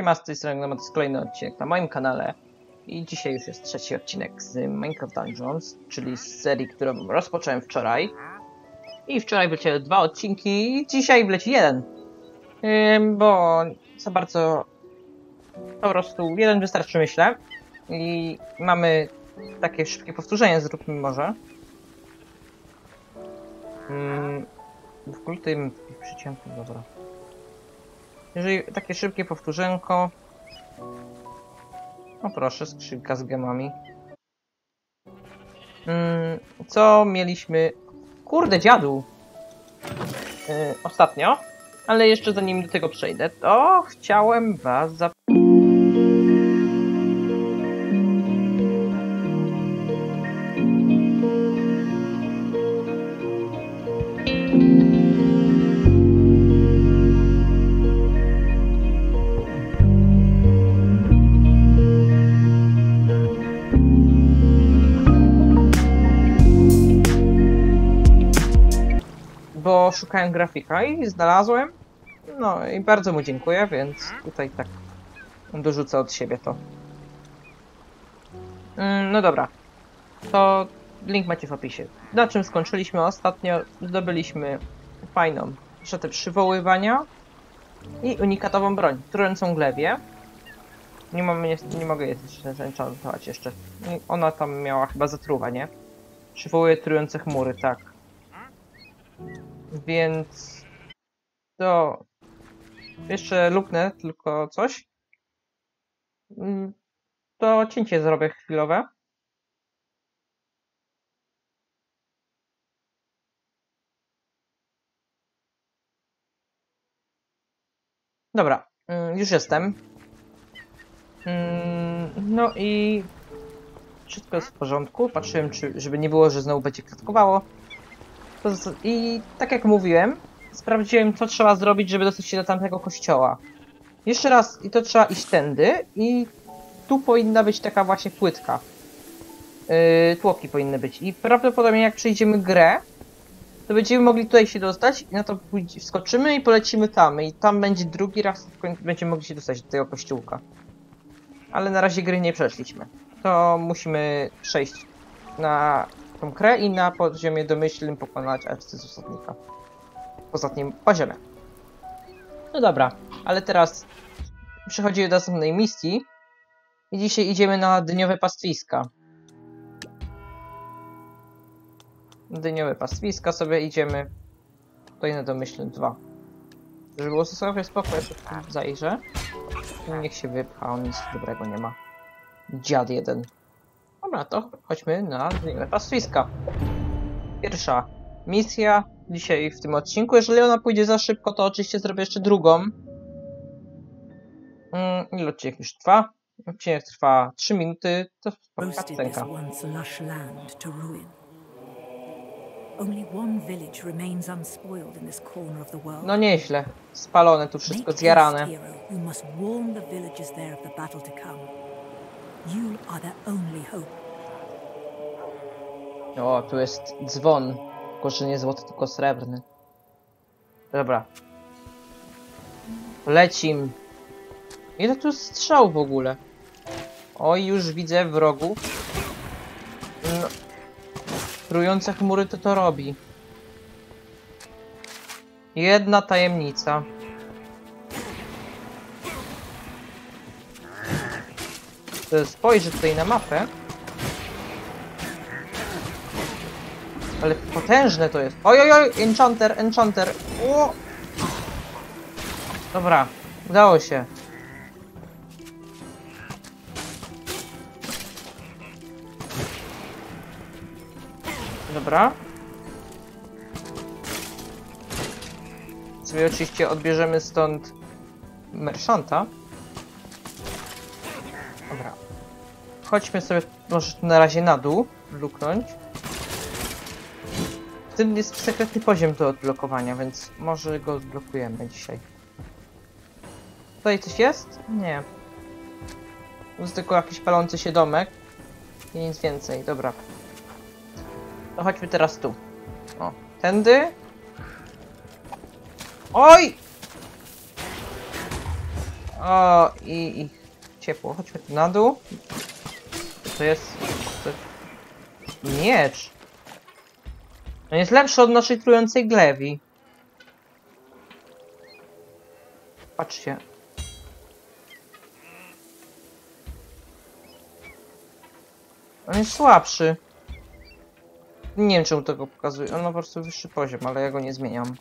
Siema, z tej strony to jest kolejny odcinek na moim kanale i dzisiaj już jest trzeci odcinek z Minecraft Dungeons, czyli z serii, którą rozpocząłem wczoraj. I wczoraj wleciały dwa odcinki i dzisiaj wleci jeden. Bo za bardzo po prostu jeden wystarczy myślę. I mamy takie szybkie powtórzenie, zróbmy może. Ym, w tym przycięty, dobra. Jeżeli takie szybkie powtórzenko. O proszę, skrzynka z gemami. Mm, co mieliśmy? Kurde, dziadu! Yy, ostatnio. Ale jeszcze zanim do tego przejdę, to chciałem was zap... szukałem grafika i znalazłem. No i bardzo mu dziękuję, więc tutaj tak dorzucę od siebie to. Mm, no dobra. To link macie w opisie. Na czym skończyliśmy ostatnio? Zdobyliśmy fajną szetę przywoływania i unikatową broń, trującą glewie. Nie, mamy, nie, nie mogę jej zenchantować jeszcze. Ona tam miała chyba zatruwa, nie? Przywołuje trujące chmury, tak. Więc to jeszcze luknę tylko coś. Mm, To cięcie zrobię chwilowe. Dobra, mm, już jestem. Mm, No i wszystko jest w porządku. Patrzyłem, czy, żeby nie było, że znowu będzie klatkowało. I tak jak mówiłem, sprawdziłem co trzeba zrobić, żeby dostać się do tamtego kościoła. Jeszcze raz, i to trzeba iść tędy i tu powinna być taka właśnie płytka. Yy, tłoki powinny być. I prawdopodobnie jak przejdziemy grę, to będziemy mogli tutaj się dostać i na to wskoczymy i polecimy tam. I tam będzie drugi raz, będziemy mogli się dostać do tego kościółka. Ale na razie gry nie przeszliśmy. To musimy przejść na tą grę i na poziomie domyślnym pokonać FC z osadnika. W ostatnim poziomie. No dobra, ale teraz przechodzimy do następnej misji. I dzisiaj idziemy na dyniowe pastwiska. Dyniowe pastwiska sobie idziemy. Tutaj na domyślny 2. Żeby było ja sobie tu zajrzę. Niech się wypcha, on nic dobrego nie ma. Dziad jeden. Dobra, to chodźmy na dyniowe pastwiska. Pierwsza misja dzisiaj w tym odcinku. Jeżeli ona pójdzie za szybko, to oczywiście zrobię jeszcze drugą. Mm, ile odcinek już trwa? Odcinek trwa 3 minuty, to world. No nieźle. Spalone tu wszystko, zjarane. You are only hope. O, tu jest dzwon. Tylko, że nie złoty, tylko srebrny. Dobra. Lecim. Ile tu strzał w ogóle? Oj, już widzę wrogów. No. Trujące chmury to to robi. Jedna tajemnica. Spojrzę tutaj na mapę. Ale potężne to jest. Oj, oj, oj, enchanter, enchanter. O! Dobra, udało się. Dobra. Sobie oczywiście odbierzemy stąd merchanta. Chodźmy sobie może na razie na dół, luknąć. W tym jest sekretny poziom do odblokowania, więc może go odblokujemy dzisiaj. Tutaj coś jest? Nie. Jest tylko jakiś palący się domek. I nic więcej, dobra. To chodźmy teraz tu. O, tędy. Oj! O, i, i ciepło. Chodźmy tu na dół. To jest... To... Miecz. On jest lepszy od naszej trującej glewi. Patrzcie. On jest słabszy. Nie wiem czemu tego pokazuje. On ma po prostu wyższy poziom, ale ja go nie zmieniam.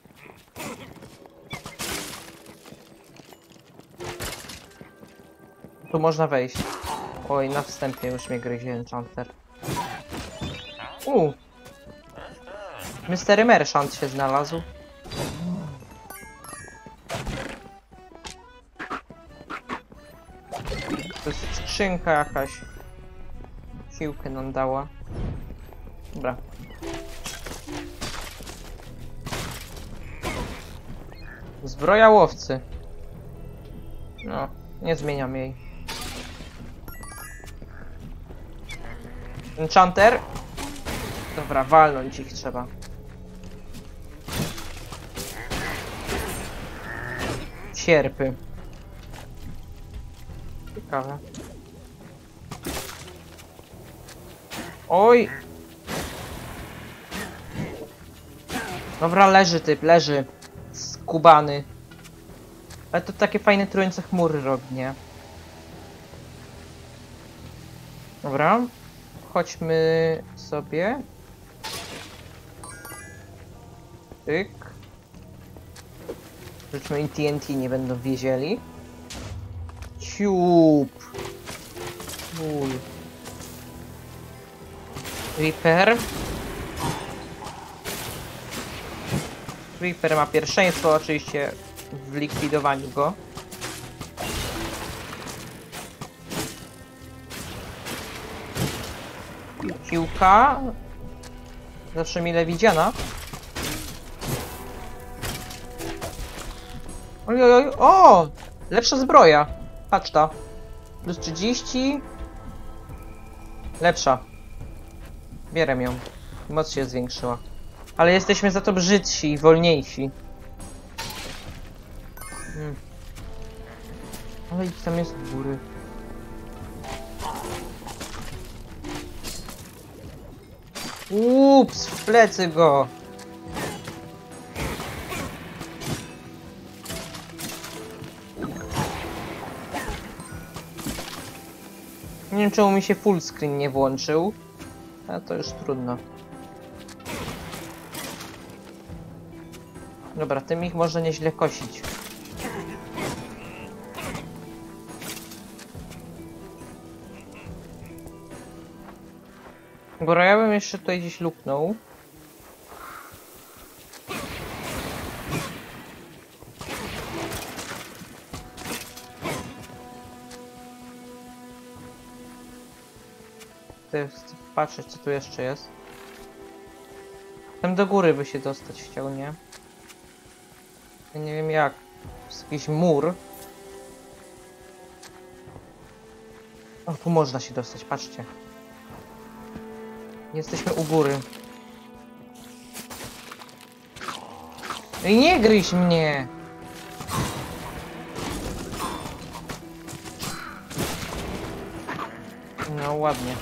Tu można wejść. Oj, na wstępie już mnie gryzie enchanter. U. Mystery Merchant się znalazł. To jest skrzynka jakaś. Siłkę nam dała. Dobra. Zbroja łowcy. No, nie zmieniam jej. Enchanter. Dobra, walnąć ich trzeba. Sierpy. Ciekawe. Oj! Dobra, leży typ, leży. Skubany. Ale to takie fajne trujące chmury robi, nie? Dobra. Chodźmy sobie. Tyk. Rzućmy im TNT, nie będą wiedzieli. Ciup. Ból. Reaper. Reaper ma pierwszeństwo oczywiście w likwidowaniu go. Piłka. Zawsze mile widziana. Oj, oj, oj. O! Lepsza zbroja. Patrz ta. Plus 30. Lepsza. Bierę ją. Moc się zwiększyła. Ale jesteśmy za to brzydsi i wolniejsi. Hmm. Ale ich tam jest góry. Ups, w plecy go! Nie wiem czemu mi się full screen nie włączył. A to już trudno. Dobra, tym ich można nieźle kosić. Bo ja bym jeszcze tutaj gdzieś luknął. Patrzeć co tu jeszcze jest. Tam do góry by się dostać chciał, nie? Ja nie wiem jak. Jest jakiś mur. O, tu można się dostać, patrzcie. Jesteśmy u góry. Nie gryź mnie! No ładnie.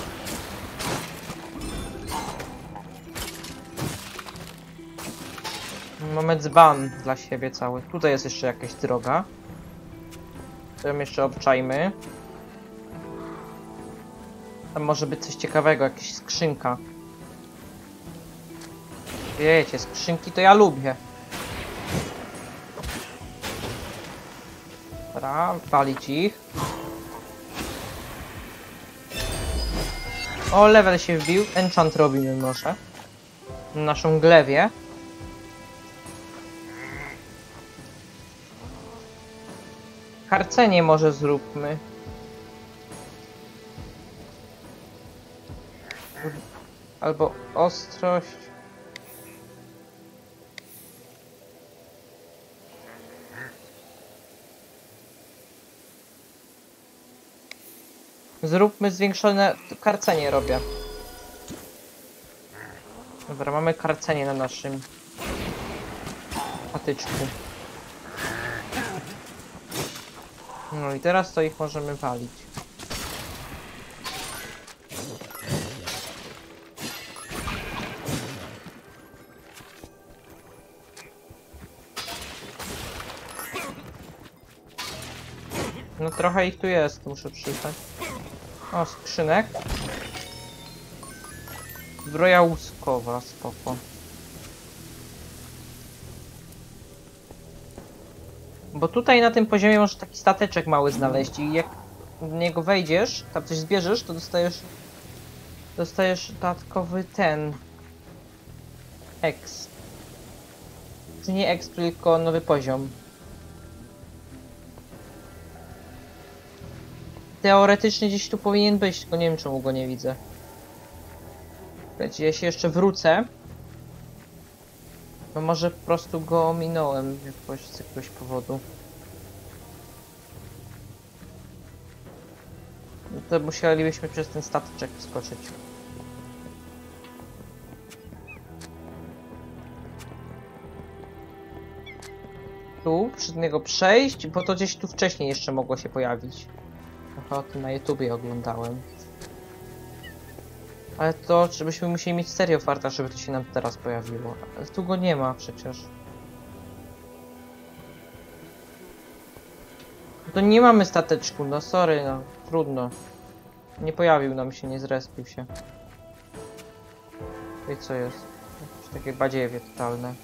Mamy dzban dla siebie cały. Tutaj jest jeszcze jakaś droga. Ją jeszcze obczajmy. Tam może być coś ciekawego, jakaś skrzynka. Wiecie, skrzynki to ja lubię. Dobra, palić ich. O, level się wbił. Enchant robimy może. Na Naszą glewię. Karcenie może zróbmy. Albo ostrość. Zróbmy zwiększone karcenie robię. Dobra, mamy karcenie na naszym patyczku. No i teraz to ich możemy walić. Trochę ich tu jest, muszę przyznać. O, skrzynek. Zbroja łuskowa, spoko. Bo tutaj na tym poziomie możesz taki stateczek mały znaleźć i jak w niego wejdziesz, tam coś zbierzesz, to dostajesz dostajesz dodatkowy ten X. Czy nie X, tylko nowy poziom. Teoretycznie gdzieś tu powinien być, tylko nie wiem czemu go nie widzę. Wiecie, ja się jeszcze wrócę. No może po prostu go ominąłem jakoś z jakiegoś powodu. No to musielibyśmy przez ten statyczek wskoczyć. Tu, przez niego przejść, bo to gdzieś tu wcześniej jeszcze mogło się pojawić. Trochę o tym na YouTubie oglądałem. Ale to, żebyśmy musieli mieć serio farta, żeby to się nam teraz pojawiło. Ale tu go nie ma przecież. To nie mamy stateczku, no sorry, no trudno. Nie pojawił nam się, nie zrespił się. I co jest? Jakieś takie badziewie totalne.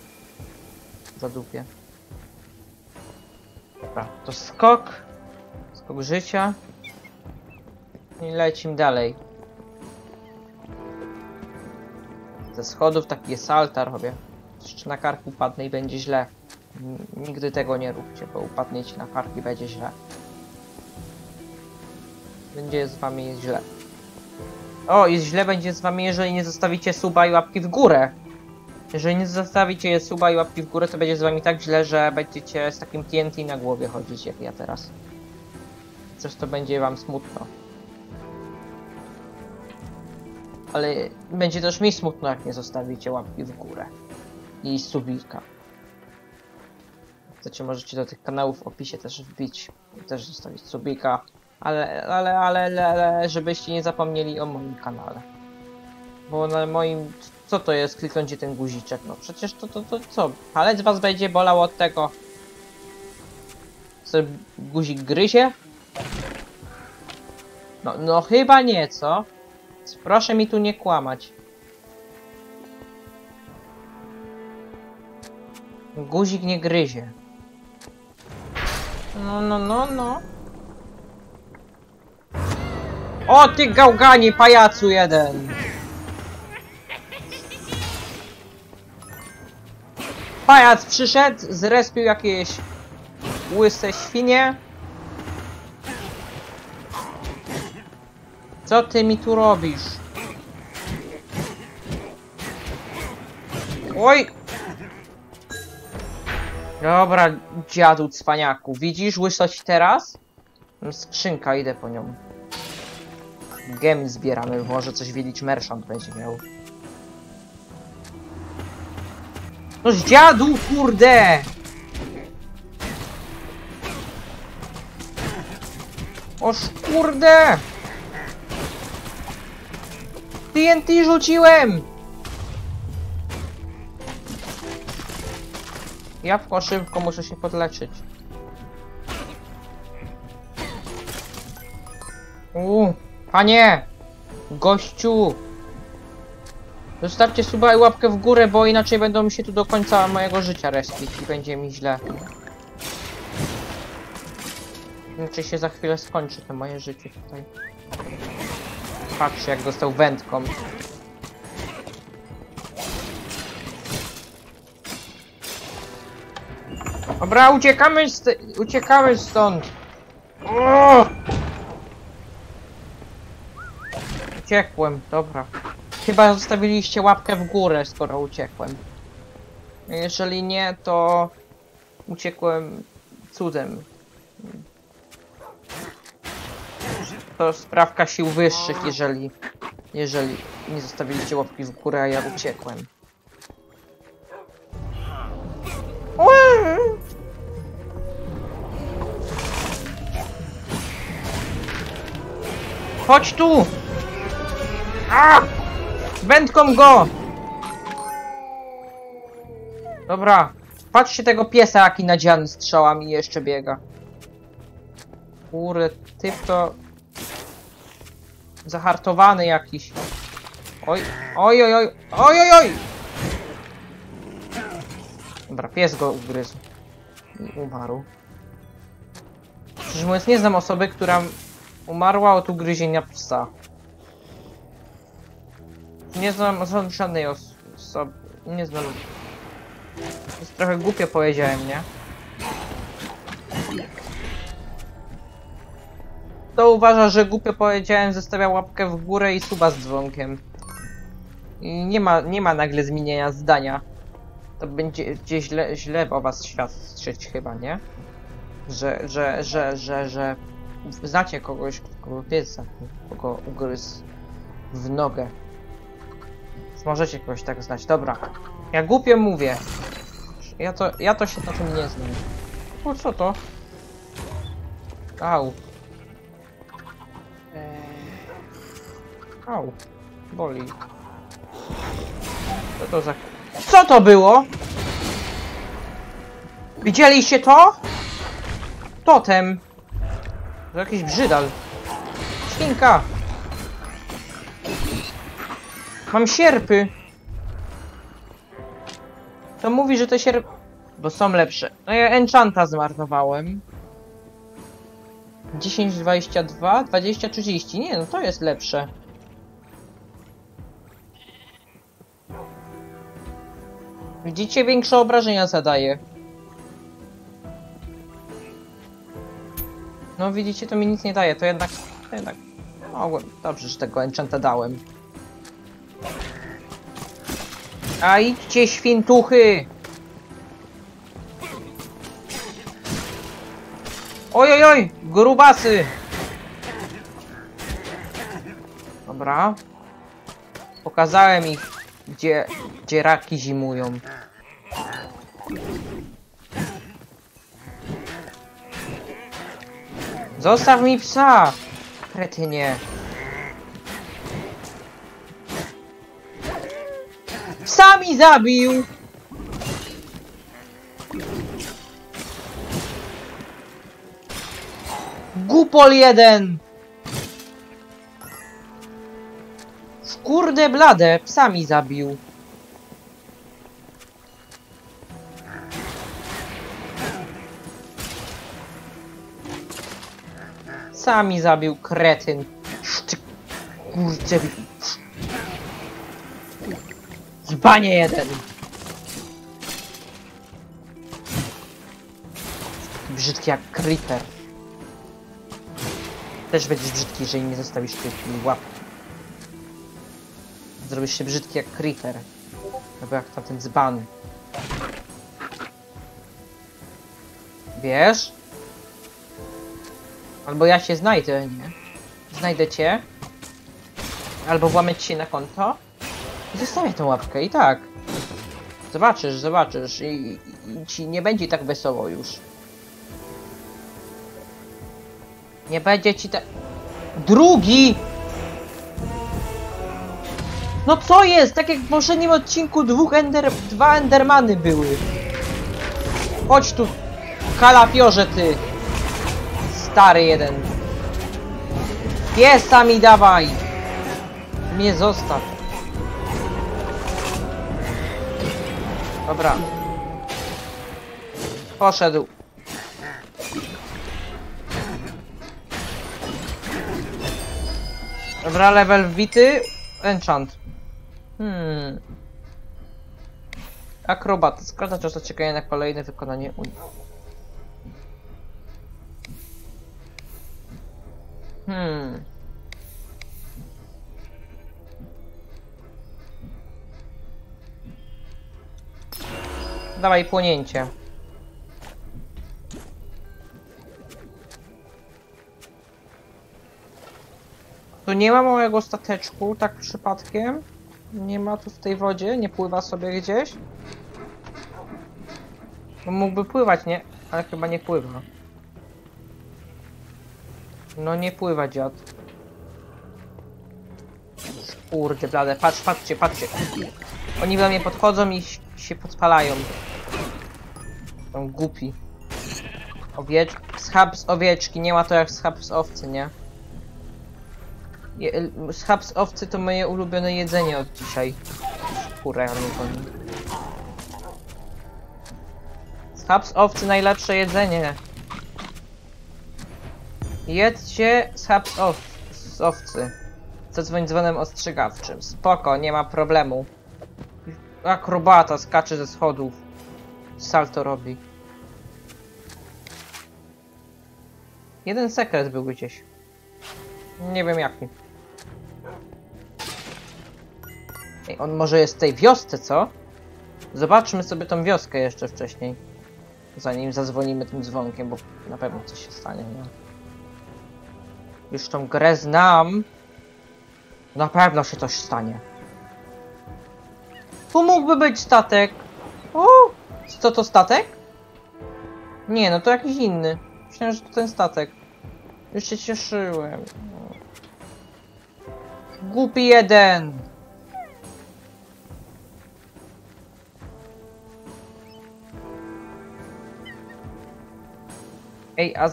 Zadupie. Dobra, to skok. Skok życia. I lecimy dalej. Ze schodów taki jest altar, robię. Jeszcze na karku upadnę i będzie źle. Nigdy tego nie róbcie, bo upadniecie na kark i będzie źle. Będzie z wami źle. O, jest źle będzie z wami, jeżeli nie zostawicie suba i łapki w górę. Jeżeli nie zostawicie suba i łapki w górę, to będzie z wami tak źle, że będziecie z takim TNT na głowie chodzić, jak ja teraz. To będzie wam smutno. Ale będzie też mi smutno, jak nie zostawicie łapki w górę. I subika. Chcecie, możecie do tych kanałów w opisie też wbić. Też zostawić subika. Ale, ale, ale, ale, ale, żebyście nie zapomnieli o moim kanale. Bo na moim... Co to jest? Kliknąć ten guziczek. No przecież to, to, to co? Palec was będzie bolał od tego. Co, guzik gryzie? No, no chyba nie, co? Proszę mi tu nie kłamać. Guzik nie gryzie. No, no, no, no. O ty gałganie, pajacu jeden! Pajac przyszedł, zrespił jakieś łyse świnie. Co ty mi tu robisz? Oj! Dobra, dziadu cwaniaku. Widzisz łysość teraz? No, Skrzynka, idę po nią. Gem zbieramy, może coś wiedzieć merchant będzie miał. No z dziadu, kurde! Oż kurde! TNT rzuciłem! Jabłko szybko, muszę się podleczyć. U, panie! Gościu! Zostawcie suba i łapkę w górę, bo inaczej będą mi się tu do końca mojego życia respić i będzie mi źle. Inaczej się za chwilę skończy to moje życie tutaj. Patrzcie jak dostał wędką. Dobra, uciekamy, st uciekamy stąd. Uciekłem, dobra. Chyba zostawiliście łapkę w górę, skoro uciekłem. Jeżeli nie, to uciekłem cudem. To sprawka sił wyższych, jeżeli, jeżeli nie zostawiliście łapki w górę, a ja uciekłem. Chodź tu! Wędką go! Dobra. Patrzcie tego piesa, jaki nadziany strzałami jeszcze biega. Kurde, typ to... Zahartowany jakiś. Oj, oj, oj, oj, oj, oj! Dobra, pies go ugryzł. I umarł. Szczerze mówiąc, nie znam osoby, która umarła od ugryzienia psa. Nie znam żadnej os osoby. Nie znam. Jest trochę głupio powiedziałem, nie? Kto uważa, że głupio powiedziałem, zostawia łapkę w górę i suba z dzwonkiem. I nie ma, nie ma nagle zmienienia zdania. To będzie gdzieś źle, źle o was świadczyć chyba, nie? Że, że, że, że, że znacie kogoś, kogo zabił, kogo ugryzł w nogę. Możecie kogoś tak znać. Dobra. Ja głupio mówię. Ja to, ja to się na tym nie znam. O, co to? Au. Au. Boli. Co to za... Co to było? Widzieliście to? Totem. To jakiś brzydal. Świnka. Mam sierpy. To mówi, że te sierpy... Bo są lepsze. No ja enchanta zmarnowałem. 10, 22, 20, 30. Nie, no to jest lepsze. Widzicie, większe obrażenia zadaje. No widzicie, to mi nic nie daje, to jednak... To jednak... Mogłem... Dobrze, że tego enchanta dałem. A idźcie, świntuchy! Oj, oj, oj! Grubasy! Dobra. Pokazałem ich, gdzie, gdzie raki zimują. Zostaw mi psa! Kretynie. Psa mi zabił! Gupol jeden! Kurde blade, psa mi zabił. Sami zabił kretyn. Kurczę. Zbanie jeden. Brzydki jak creeper. Też będziesz brzydki, jeżeli nie zostawisz tych łapki. Zrobisz się brzydki jak creeper. Albo jak tamten dzban. Wiesz? Albo ja się znajdę, nie? Znajdę cię. Albo włamę ci się na konto. I zostawię tą łapkę i tak. Zobaczysz, zobaczysz i, i, i ci nie będzie tak wesoło już. Nie będzie ci tak... Drugi! No co jest? Tak jak w poprzednim odcinku dwóch ender... dwa endermany były. Chodź tu, kalafiorze ty. Stary jeden. Piesa mi dawaj! Mnie zostaw. Dobra. Poszedł. Dobra, level wbity. Enchant. Hmm. Akrobat. Skraca czas czekania na kolejne wykonanie unii. Hmm. Dawaj płonięcie. Tu nie ma małego stateczku, tak przypadkiem? Nie ma tu w tej wodzie? Nie pływa sobie gdzieś? No mógłby pływać, nie? Ale chyba nie pływa. No nie pływa dziad. Kurde, blade, patrz, patrzcie, patrzcie. Oni do mnie podchodzą i się podpalają. Są głupi. Owiecz... Schab z owieczki, nie ma to jak schab z owcy, nie? Je, schab z owcy to moje ulubione jedzenie od dzisiaj. Kurę, nie koni. Schab z owcy najlepsze jedzenie. Jedzcie schab z, ow z owcy. Zadzwoń dzwonem ostrzegawczym. Spoko, nie ma problemu. Akrobata skacze ze schodów. Salto robi. Jeden sekret był gdzieś. Nie wiem jaki. Ej, on może jest w tej wiosce, co? Zobaczmy sobie tą wioskę jeszcze wcześniej. Zanim zadzwonimy tym dzwonkiem, bo na pewno coś się stanie, nie? Już tą grę znam. Na pewno się coś stanie. Tu mógłby być statek. O, co to statek? Nie, no to jakiś inny. Myślałem, że to ten statek. Już się cieszyłem. Głupi jeden. Ej, a,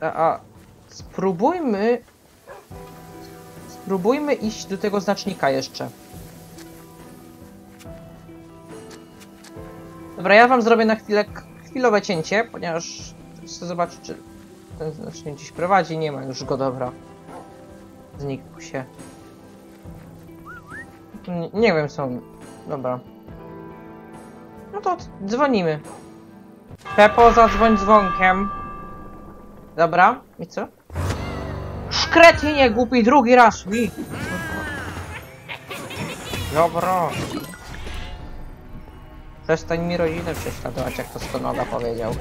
a, a spróbujmy Spróbujmy iść do tego znacznika jeszcze. Dobra, ja wam zrobię na chwilę chwilowe cięcie, ponieważ chcę zobaczyć, czy ten znacznik gdzieś prowadzi. Nie ma już go, dobra. Znikł się. Nie, nie wiem, co on... Dobra. No to dzwonimy. Pepo, zadzwoń dzwonkiem. Dobra, i co? Szkrety głupi, drugi raz mi! Dobro. Przestań mi rodzinę prześladować, jak to Stonoga powiedział.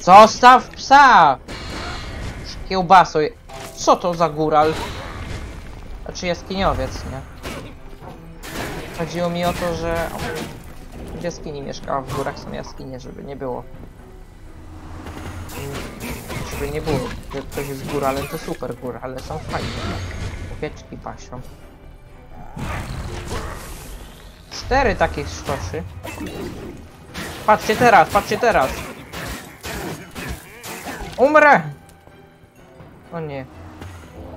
Zostaw psa! Kiełbaso, je- co to za góral? Znaczy jaskiniowiec, nie? Chodziło mi o to, że w jaskini mieszkała, w górach są jaskinie, żeby nie było. Żeby nie było, że ktoś jest góralem, to super góra, ale są fajne. Owieczki pasią. Cztery takich sztoszy. Patrzcie teraz, patrzcie teraz. Umrę! O nie.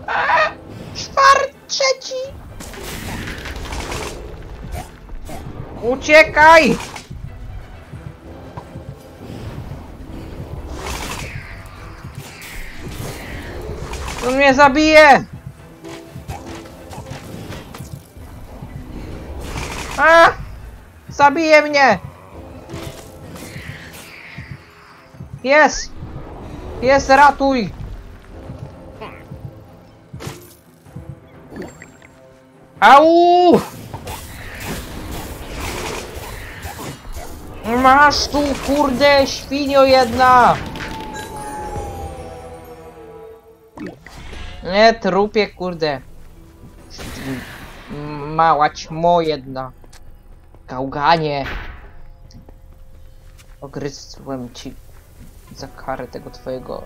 Aaa! Czwart, trzeci! Uciekaj! On mnie zabije! A! Zabije mnie! Jest! Jest, ratuj! Au! Masz tu, kurde, świnio jedna! Nie, trupie, kurde. Mała ćmo jedna. Gałganie. Ogryzłem ci za karę tego twojego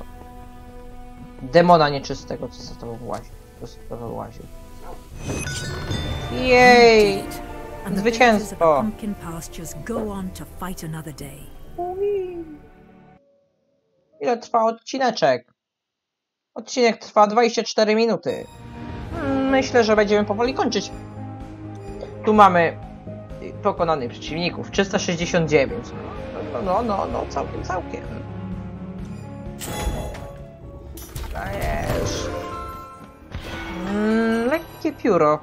demona nieczystego, co za tobą włazi. Co za tobą właził. Jej! Zwycięstwo. Ile trwa odcineczek? Odcinek trwa 24 minuty. Myślę, że będziemy powoli kończyć. Tu mamy pokonanych przeciwników 369. No, no, no, no, całkiem, całkiem. Dajesz. Mm, lekkie pióro.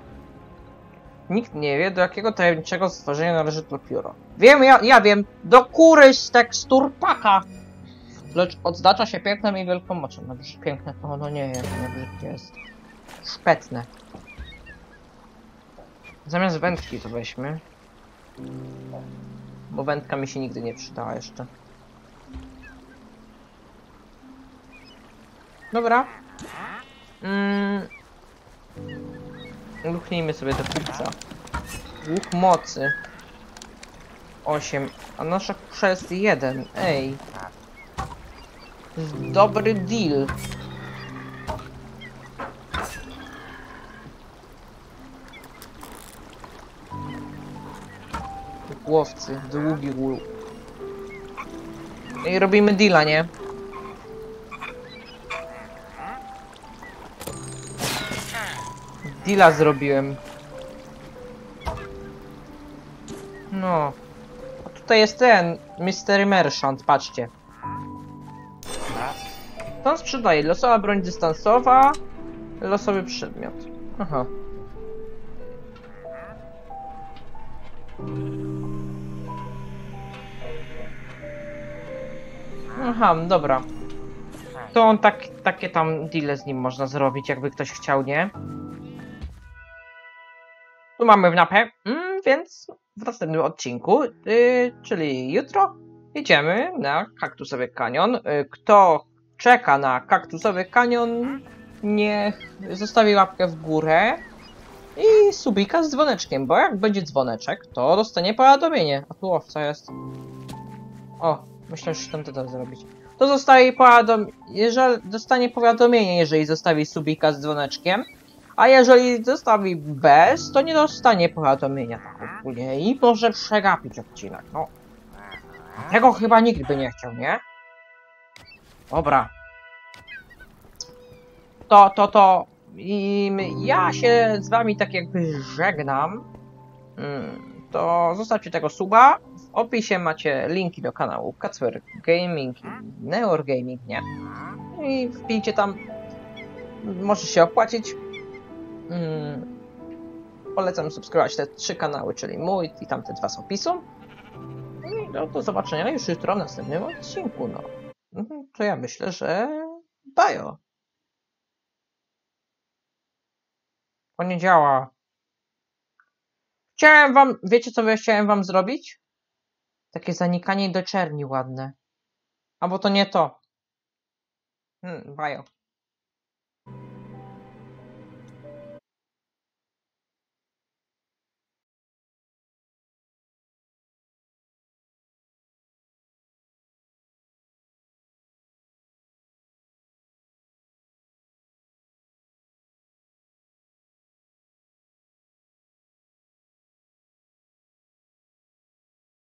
Nikt nie wie, do jakiego tajemniczego stworzenia należy to pióro. Wiem, ja, ja wiem, do kury z tekstur paka. Lecz odznacza się pięknem i wielką mocą. No piękne to ono nie jest, nie brzydkie jest. Szpetne. Zamiast wędki to weźmy. Bo wędka mi się nigdy nie przydała jeszcze. Dobra. Mm. Sobie do pizza. Łuk mocy. 8, a nasza kusza jest 1. Ej dobry deal. Łowcy, długi łuk. No I robimy deala, nie? Deala zrobiłem. No. A tutaj jest ten, Mystery Merchant, patrzcie. Sprzedaje losowa broń dystansowa, losowy przedmiot. Aha. Aha, dobra. To on tak, takie tam deale z nim można zrobić, jakby ktoś chciał, nie? Tu mamy mapę, mm, więc w następnym odcinku, yy, czyli jutro, jedziemy na kaktusowy kanion. Yy, kto czeka na kaktusowy kanion, niech zostawi łapkę w górę i subika z dzwoneczkiem, bo jak będzie dzwoneczek, to dostanie powiadomienie. A tu owca jest. O, myślę, że tam to da zrobić. To zostaje powiadom... Jeżeli dostanie powiadomienie, jeżeli zostawi subika z dzwoneczkiem, a jeżeli zostawi bez, to nie dostanie powiadomienia tak ogólnie i może przegapić odcinek, no. Tego chyba nikt by nie chciał, nie? Dobra. To, to, to... I ja się z wami tak jakby żegnam. Mm, To zostawcie tego suba. W opisie macie linki do kanału Kacper Gaming i Neor Gaming, nie? I wbijcie tam. Może się opłacić. Mm, Polecam subskrybować te trzy kanały, czyli mój i tamte dwa z opisu. No, do zobaczenia już jutro w następnym odcinku, no. Mhm, To ja myślę, że bajo. To nie działa. Chciałem wam, wiecie co ja chciałem wam zrobić? Takie zanikanie do czerni ładne. Albo to nie to. Hmm, bajo.